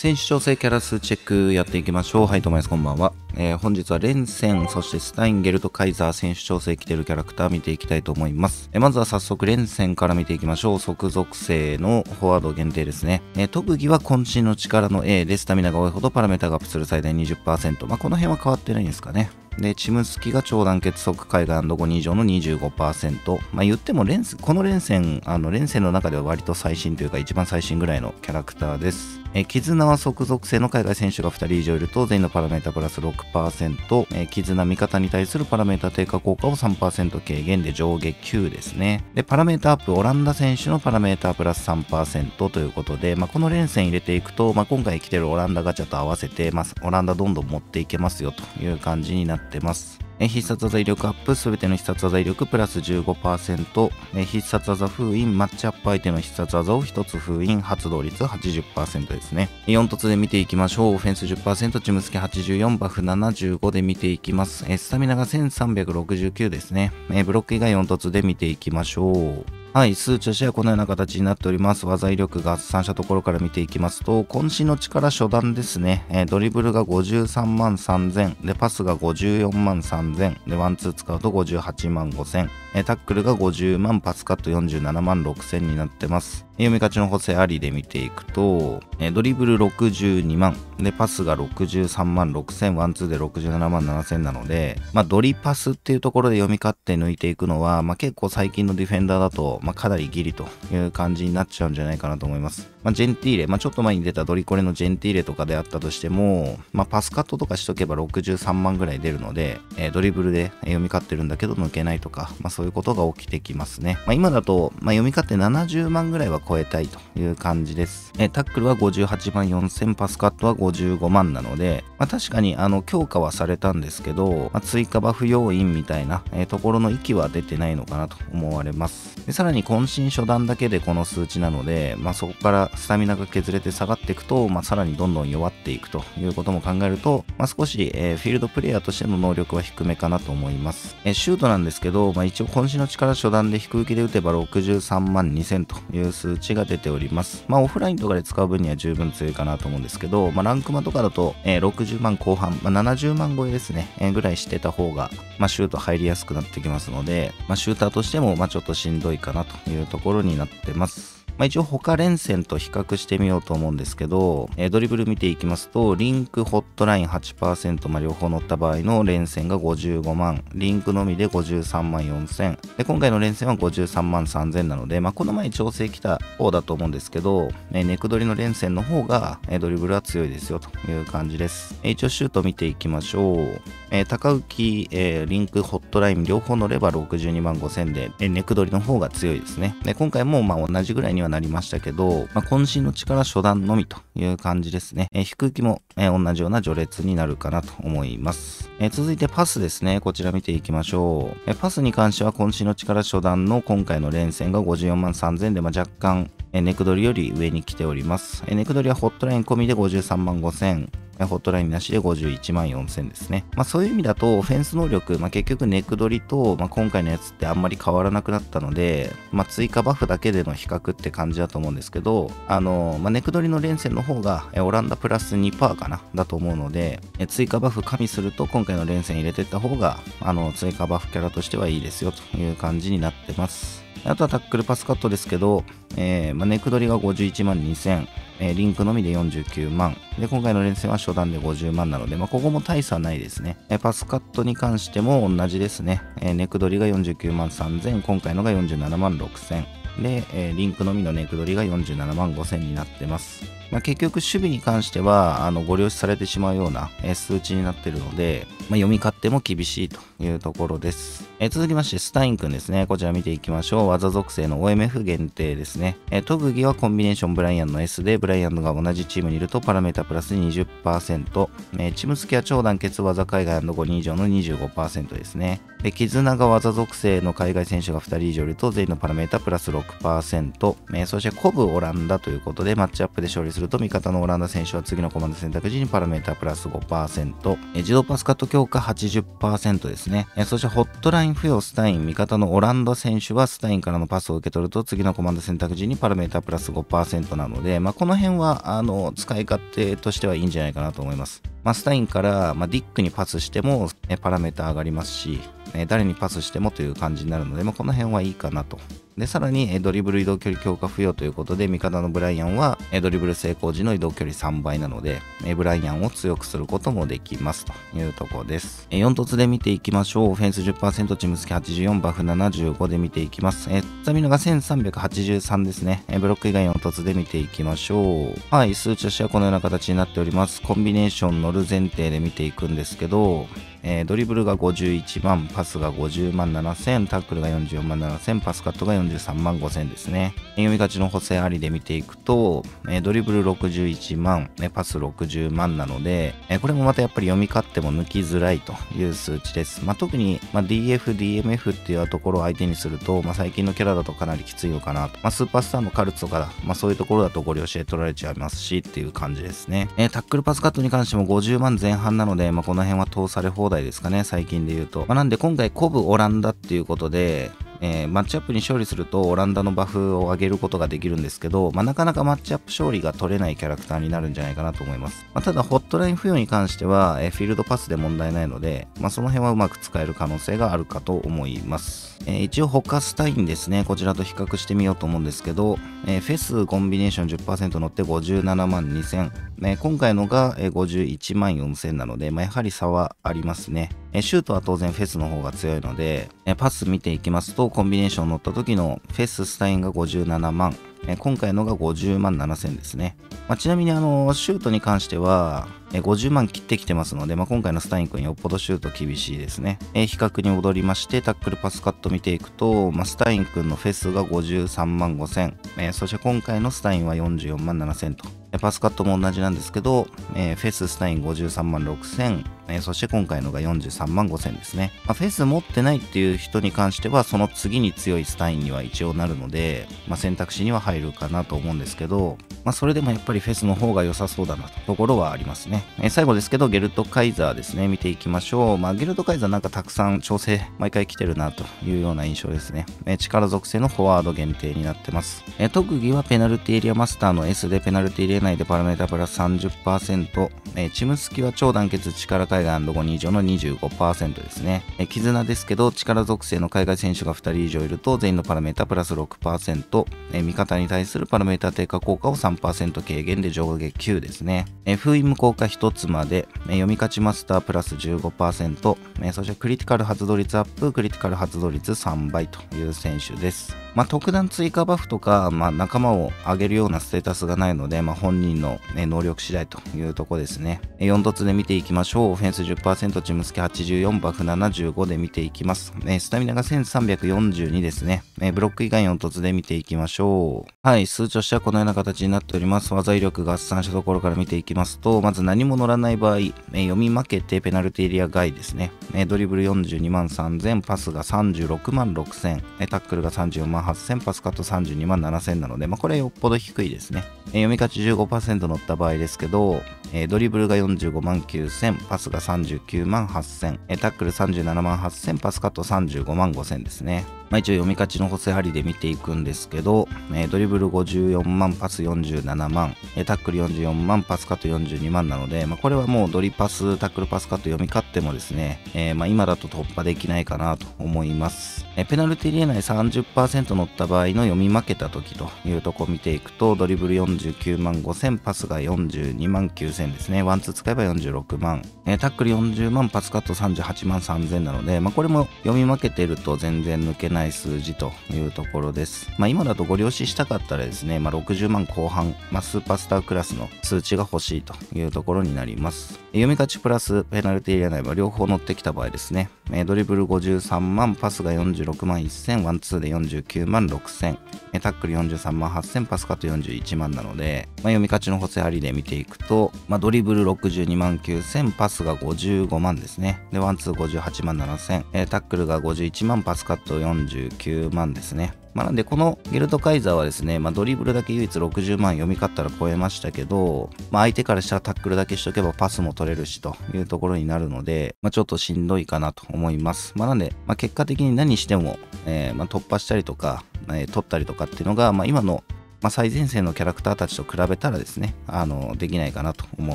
選手調整キャラ数チェックやっていきましょう。はい、どうもです。こんばんは。えー、本日はレンセン、そしてスタインゲルト、カイザー、選手調整来てるキャラクター見ていきたいと思います。えー、まずは早速レンセンから見ていきましょう。即属性のフォワード限定ですね。えー、特技は渾身の力の A でスタミナが多いほどパラメータがアップする最大20%。まあ、この辺は変わってないんですかね。で、チムスキが超団結速海岸5人以上の25%。まあ言っても連この連戦、あの連戦の中では割と最新というか一番最新ぐらいのキャラクターです。え絆は即属性の海外選手が2人以上いると全員のパラメータプラス6%、え絆味方に対するパラメータ低下効果を3%軽減で上下9ですね。で、パラメータアップ、オランダ選手のパラメータプラス3%ということで、まあ、この連戦入れていくと、まあ、今回来てるオランダガチャと合わせて、まあ、オランダどんどん持っていけますよという感じになってます。え必殺技威力アップ、すべての必殺技威力プラス15%、必殺技封印、マッチアップ相手の必殺技を1つ封印、発動率80%ですね。4突で見ていきましょう。オフェンス10%、チムスケ84、バフ75で見ていきます。えスタミナが1369ですね。えブロック以外4突で見ていきましょう。はい、数値としてはこのような形になっております。技威力が発散したところから見ていきますと、渾身の力初段ですね。えー、ドリブルが53万3000、で、パスが54万3000、で、ワンツー使うと58万5000、えー、タックルが50万、パスカット47万6000になってます。読み勝ちの補正ありで見ていくと、え、ドリブル62万、で、パスが63万6000、ワンツーで67万7000なので、まあ、ドリパスっていうところで読み勝って抜いていくのは、まあ、結構最近のディフェンダーだと、まあ、かなりギリという感じになっちゃうんじゃないかなと思います。まあ、ジェンティーレ、まあ、ちょっと前に出たドリコレのジェンティーレとかであったとしても、まあ、パスカットとかしとけば63万ぐらい出るので、えー、ドリブルで読み勝ってるんだけど抜けないとか、まあ、そういうことが起きてきますね。まあ、今だと、まあ、読み勝って70万ぐらいは超えたいという感じです。え、タックルは58万4000、パスカットは55万なので、まあ、確かにあの強化はされたんですけど、まあ、追加バフ要因みたいな、え、ところの域は出てないのかなと思われます。でさらに渾身初段だけでこの数値なので、まあ、そこからスタミナが削れて下がっていくと、まあ、さらにどんどん弱っていくということも考えると、まあ、少し、えー、フィールドプレイヤーとしての能力は低めかなと思います。え、シュートなんですけど、まあ、一応渾身の力初段で低受けで打てば63万2000という数通知が出ております。まあ、オフラインとかで使う分には十分強いかなと思うんですけど、まあ、ランクマとかだと、えー、60万後半、まあ、70万超えですね、えー、ぐらいしてた方が、まあ、シュート入りやすくなってきますので、まあ、シューターとしても、まあ、ちょっとしんどいかなというところになってます。まあ、一応他連戦と比較してみようと思うんですけど、えー、ドリブル見ていきますと、リンク、ホットライン8%、まあ、両方乗った場合の連戦が55万、リンクのみで53万4000、で、今回の連戦は53万3000なので、まあ、この前調整来た方だと思うんですけど、えー、ネクドリの連戦の方が、えー、ドリブルは強いですよという感じです。えー、一応シュート見ていきましょう。えー、高浮、えー、リンク、ホットライン両方乗れば62万5000で、えー、ネクドリの方が強いですね。で、今回もまあ同じぐらいにはなりましたけど、まあ、渾身の力初段のみという感じですね。えー、飛空機も、えー、同じような序列になるかなと思います。えー、続いてパスですね。こちら見ていきましょう。えー、パスに関しては渾身の力初段の今回の連戦が54万3000で、まあ、若干、えネクドリより上に来ております。えネクドリはホットライン込みで53万5000。ホットラインなしで51万4000ですね。まあそういう意味だと、オフェンス能力、まあ結局ネクドリと、まあ、今回のやつってあんまり変わらなくなったので、まあ追加バフだけでの比較って感じだと思うんですけど、あの、まあネクドリの連戦の方が、オランダプラス2%かな、だと思うので、追加バフ加味すると今回の連戦入れてった方が、あの、追加バフキャラとしてはいいですよという感じになってます。あとはタックルパスカットですけど、えーまあ、ネクドリが51万2000、えー、リンクのみで49万。で、今回の連戦は初段で50万なので、まあ、ここも大差ないですね。えー、パスカットに関しても同じですね。えー、ネクドリが49万3000、今回のが47万6000。で、えー、リンクのみのネクドリが47万5000になってます。まあ、結局守備に関してはあのご了承されてしまうような、え数値になってるので、まあ、読み勝手も厳しいというところです。え続きまして、スタインくんですね。こちら見ていきましょう。技属性の OMF 限定ですね。え特技はコンビネーションブライアンの S で、ブライアンが同じチームにいるとパラメータプラス20%、えチームスキは超団結技海外 &5 人以上の25%ですね。で、絆が技属性の海外選手が2人以上いると全員のパラメータプラス6%、えそしてコブオランダということでマッチアップで勝利するすると味方のオランダ選手は次のコマンド選択時にパラメータプラス5%、え自動パスカット強化80%ですね、えそしてホットライン付与スタイン、味方のオランダ選手はスタインからのパスを受け取ると次のコマンド選択時にパラメータプラス5%なので、まあ、この辺はあの使い勝手としてはいいんじゃないかなと思います。まあ、スタインから、まあ、ディックにパスしても、えパラメータ上がりますし、え誰にパスしてもという感じになるので、まあ、この辺はいいかなと。で、さらに、ドリブル移動距離強化付与ということで、味方のブライアンは、ドリブル成功時の移動距離3倍なので、ブライアンを強くすることもできますというところです。4突で見ていきましょう。オフェンス10%、チームスキ84、バフ75で見ていきます。えスタミナが1383ですね。ブロック以外4突で見ていきましょう。はい、数値としてはこのような形になっております。コンビネーション乗る前提で見ていくんですけど、えー、ドリブルが51万、パスが50万7000、タックルが44万7000、パスカットが43万5000ですね。読み勝ちの補正ありで見ていくと、え、ドリブル61万、ね、パス60万なので、え、これもまたやっぱり読み勝っても抜きづらいという数値です。まあ、特に、まあ、DF、DMF っていうところを相手にすると、まあ、最近のキャラだとかなりきついのかなと。まあ、スーパースターのカルツとか、まあ、そういうところだとご了承取られちゃいますしっていう感じですね。え、タックルパスカットに関しても50万前半なので、まあ、この辺は通され放題ですかね、最近で言うと。まあ、なんで今回、コブオランダっていうことで、えー、マッチアップに勝利するとオランダのバフを上げることができるんですけど、まあ、なかなかマッチアップ勝利が取れないキャラクターになるんじゃないかなと思います。まあ、ただ、ホットライン付与に関しては、えー、フィールドパスで問題ないので、まあ、その辺はうまく使える可能性があるかと思います。えー、一応、他スタインですね、こちらと比較してみようと思うんですけど、えー、フェスコンビネーション10%乗って57万2000、今回のが51万4000なので、まあ、やはり差はありますね。シュートは当然フェスの方が強いので、パス見ていきますと、コンビネーション乗った時のフェススタインが57万、今回のが50万7000ですね。まあ、ちなみにあの、シュートに関しては、え50万切ってきてますので、まあ、今回のスタイン君よっぽどシュート厳しいですね。比較に戻りまして、タックルパスカット見ていくと、まあ、スタイン君のフェスが53万5000、そして今回のスタインは44万7000と。パスカットも同じなんですけど、え、フェススタイン53万6000、え、そして今回のが43万5000ですね。まあ、フェス持ってないっていう人に関しては、その次に強いスタインには一応なるので、まあ、選択肢には入るかなと思うんですけど、まあ、それでもやっぱりフェスの方が良さそうだなとところはありますね。え、最後ですけど、ゲルトカイザーですね、見ていきましょう。まあ、ゲルトカイザーなんかたくさん調整毎回来てるなというような印象ですね。え、力属性のフォワード限定になってます。え、特技はペナルティエリアマスターの S でペナルティエリア内でパラメータプラス30%、え、チムスキは超団結力海岸 &5 以上の25%ですね。え、絆ですけど、力属性の海外選手が2人以上いると、全員のパラメータプラス6%、え、味方に対するパラメータ低下効果を3%軽減で上下9ですね。え、封印無効果1つまで、え、読み勝ちマスタープラス15%、え、そしてクリティカル発動率アップ、クリティカル発動率3倍という選手です。まあ、特段追加バフとか、まあ、仲間を上げるようなステータスがないので、まあ、本人の、ね、能力次第というとこですね。4突で見ていきましょう。フェンス10%、チムスキ84、バフ75で見ていきます。スタミナが1342ですね。ブロック以外4突で見ていきましょう。はい、数値としてはこのような形になっております。技威力合算したところから見ていきますと、まず何も乗らない場合、読み負けてペナルティエリア外ですね。ドリブル42万3000、パスが36万6000、タックルが34万万8000パスカット32万7000なので、まあ、これよっぽど低いですね。えー、読み勝ち15%乗った場合ですけど、えー、ドリブルが45万9000、パスが39万8000、タックル37万8000、パスカット35万5000ですね。まあ、一応読み勝ちの補正張りで見ていくんですけど、えー、ドリブル54万、パス47万、えー、タックル44万、パスカット42万なので、まあ、これはもうドリパス、タックルパスカット読み勝ってもですね、えー、まあ今だと突破できないかなと思います。え、ペナルティリエ内30%乗った場合の読み負けた時というとこ見ていくと、ドリブル49万5000、パスが42万9000ですね。ワンツー使えば46万、え、タックル40万、パスカット38万3000なので、まあこれも読み負けてると全然抜けないない数字というところです。まあ、今だとご了承したかったらですね、まあ、60万後半、まあ、スーパースタークラスの数値が欲しいというところになります。読み勝ちプラスペナペナルティエリア内は両方乗ってきた場合ですね、ドリブル53万、パスが46万1000、ワンツーで49万6000、タックル43万8000、パスカット41万なので、まあ、読み勝ちの補正ありで見ていくと、まあ、ドリブル62万9000、パスが55万ですね。で、ワンツー58万7000、タックルが51万、パスカット49万ですね。まあ、なんでこのゲルトカイザーはですね、まあ、ドリブルだけ唯一60万読み勝ったら超えましたけど、まあ、相手からしたらタックルだけしとけばパスも取れるしというところになるので、まあ、ちょっとしんどいかなと思います。まあ、なんで、まあ、結果的に何しても、えー、まあ、突破したりとか、えー、取ったりとかっていうのが、まあ、今のまあ、最前線のキャラクターたちと比べたらですね、あの、できないかなと思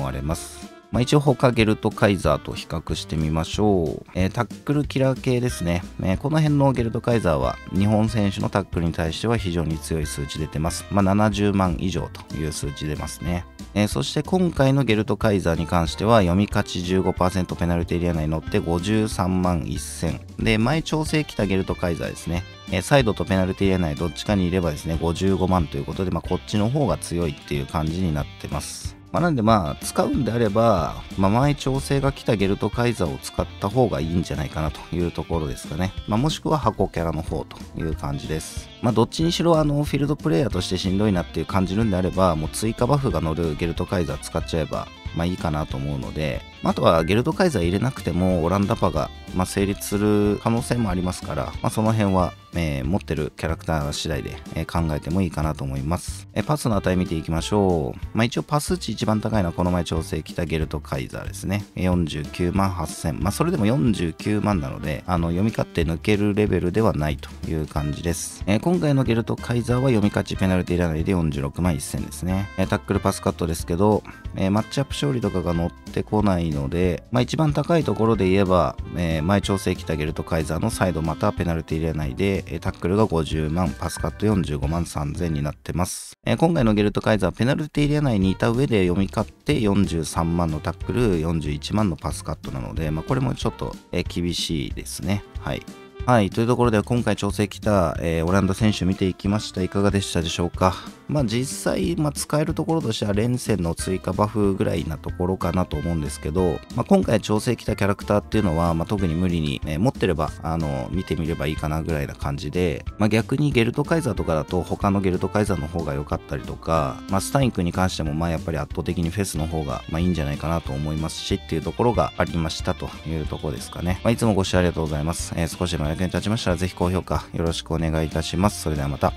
われます。まあ、一応他ゲルトカイザーと比較してみましょう。えー、タックルキラー系ですね、えー、この辺のゲルトカイザーは日本選手のタックルに対しては非常に強い数値出てます。まあ、70万以上という数値出ますね。えー、そして今回のゲルトカイザーに関しては読み勝ち15%ペナルティエリア内に乗って53万1000。で、前調整来たゲルトカイザーですね。サイドとペナルティエリア内どっちかにいればですね、55万ということで、まあ、こっちの方が強いっていう感じになってます。まあ、なんでまあ使うんであれば、まあ、前調整が来たゲルトカイザーを使った方がいいんじゃないかなというところですかね。まあ、もしくは箱キャラの方という感じです。まあ、どっちにしろあのフィールドプレイヤーとしてしんどいなっていう感じるんであれば、もう追加バフが乗るゲルトカイザー使っちゃえば、まあいいかなと思うので、あとはゲルトカイザー入れなくてもオランダパが、ま、成立する可能性もありますから、まあ、その辺はえー、持ってるキャラクター次第で、えー、考えてもいいかなと思います。えー、パスの値見ていきましょう。まあ、一応パス値一番高いのはこの前調整来たゲルトカイザーですね。49万8000。まあ、それでも49万なので、あの、読み勝って抜けるレベルではないという感じです。え今回のゲルトカイザーは読み勝ちペナルティーラ内で46万1000ですね。えタックルパスカットですけど、えマッチアップ勝利とかが乗ってこないので、まあ、一番高いところで言えば、え前調整来たゲルトカイザーのサイドまたペナルティーエリア内で、タックルが50万、パスカット45万3000になってます。えー、今回のゲルトカイザーペナルティエリア内にいた上で読み勝って43万のタックル、41万のパスカットなので、まあ、これもちょっと、えー、厳しいですね。はい。はい。というところで、今回調整来た、えー、オランダ選手見ていきました。いかがでしたでしょうか？まあ実際、まあ、使えるところとしては連戦の追加バフぐらいなところかなと思うんですけど、まあ、今回調整来たキャラクターっていうのは、まあ、特に無理に、え、持ってれば、あの、見てみればいいかなぐらいな感じで、まあ、逆にゲルトカイザーとかだと他のゲルトカイザーの方が良かったりとか、まあ、スタイン君に関しても、まあやっぱり圧倒的にフェスの方が、まあいいんじゃないかなと思いますしっていうところがありましたというところですかね。まあ、いつもご視聴ありがとうございます。えー、少し役に立ちましたら、ぜひ高評価よろしくお願いいたします。それではまた。